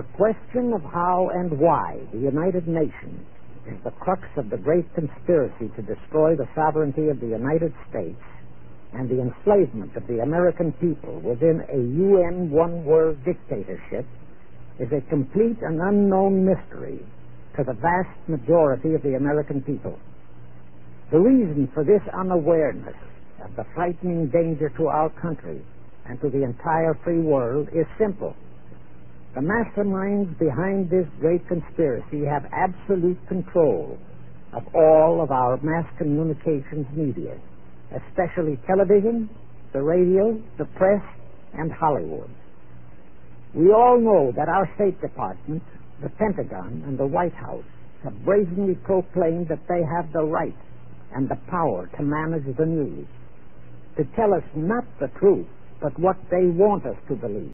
The question of how and why the United Nations is the crux of the great conspiracy to destroy the sovereignty of the United States and the enslavement of the American people within a UN one world dictatorship is a complete and unknown mystery to the vast majority of the American people. The reason for this unawareness of the frightening danger to our country and to the entire free world is simple. The masterminds behind this great conspiracy have absolute control of all of our mass communications media, especially television, the radio, the press, and Hollywood. We all know that our State Department, the Pentagon, and the White House have brazenly proclaimed that they have the right and the power to manage the news, to tell us not the truth, but what they want us to believe.